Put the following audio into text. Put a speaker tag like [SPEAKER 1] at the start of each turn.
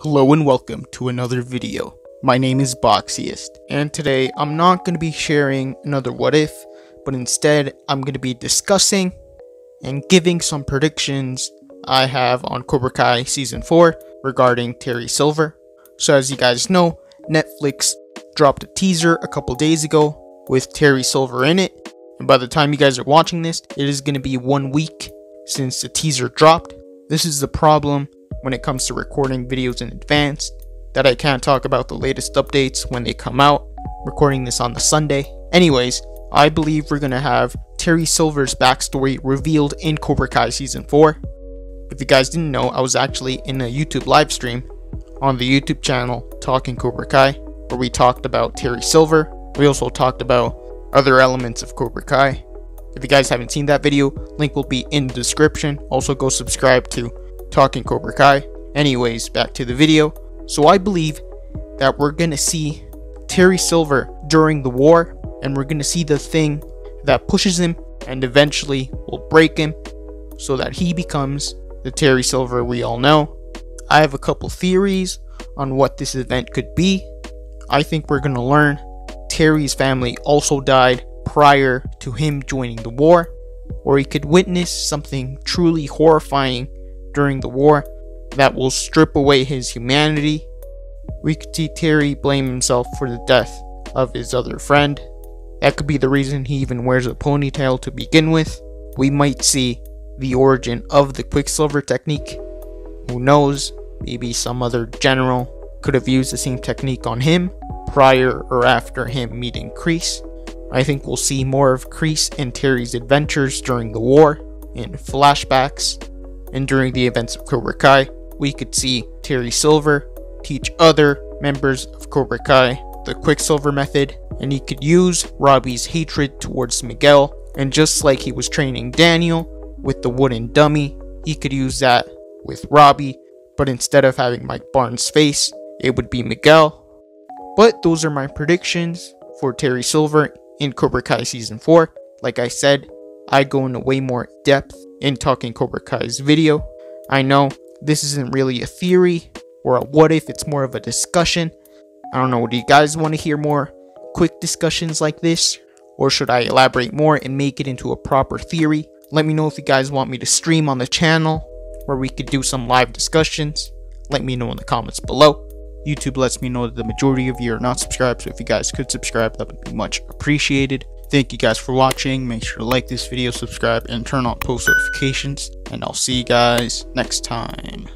[SPEAKER 1] Hello and welcome to another video. My name is Boxiest, and today I'm not going to be sharing another what if, but instead I'm going to be discussing and giving some predictions I have on Cobra Kai Season 4 regarding Terry Silver. So as you guys know, Netflix dropped a teaser a couple days ago with Terry Silver in it, and by the time you guys are watching this, it is going to be one week since the teaser dropped. This is the problem when it comes to recording videos in advance, that I can't talk about the latest updates when they come out, recording this on the Sunday. Anyways, I believe we're gonna have Terry Silver's backstory revealed in Cobra Kai Season 4. If you guys didn't know, I was actually in a YouTube live stream on the YouTube channel Talking Cobra Kai, where we talked about Terry Silver. We also talked about other elements of Cobra Kai. If you guys haven't seen that video, link will be in the description. Also go subscribe to Talking Cobra Kai. Anyways, back to the video. So I believe that we're gonna see Terry Silver during the war, and we're gonna see the thing that pushes him and eventually will break him so that he becomes the Terry Silver we all know. I have a couple theories on what this event could be. I think we're gonna learn Terry's family also died prior to him joining the war, or he could witness something truly horrifying during the war that will strip away his humanity. We could see Terry blame himself for the death of his other friend. That could be the reason he even wears a ponytail to begin with. We might see the origin of the Quicksilver technique. Who knows? Maybe some other general could have used the same technique on him prior or after him meeting Kreese. I think we'll see more of Kreese and Terry's adventures during the war in flashbacks and during the events of Cobra Kai, we could see Terry Silver teach other members of Cobra Kai the Quicksilver method, and he could use Robbie's hatred towards Miguel, and just like he was training Daniel with the wooden dummy, he could use that with Robbie, but instead of having Mike Barnes' face, it would be Miguel. But those are my predictions for Terry Silver in Cobra Kai Season 4. Like I said, I go into way more depth in Talking Cobra Kai's video. I know this isn't really a theory or a what if, it's more of a discussion. I don't know, do you guys want to hear more quick discussions like this? Or should I elaborate more and make it into a proper theory? Let me know if you guys want me to stream on the channel where we could do some live discussions. Let me know in the comments below. YouTube lets me know that the majority of you are not subscribed, so if you guys could subscribe, that would be much appreciated. Thank you guys for watching. Make sure to like this video, subscribe, and turn on post notifications. And I'll see you guys next time.